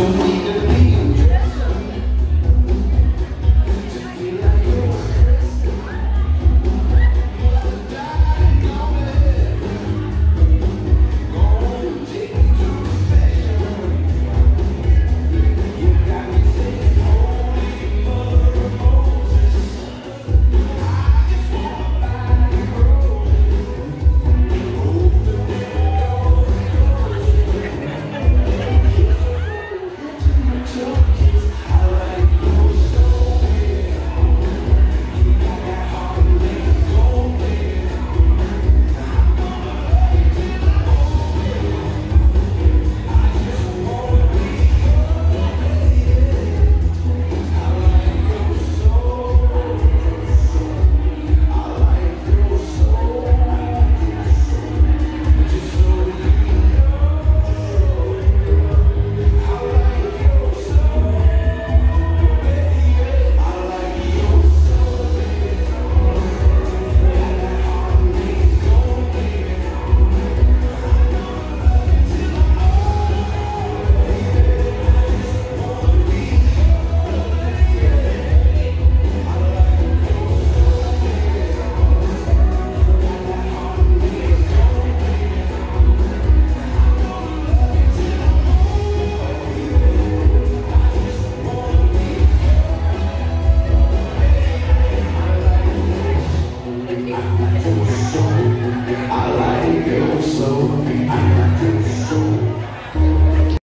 don't need to be I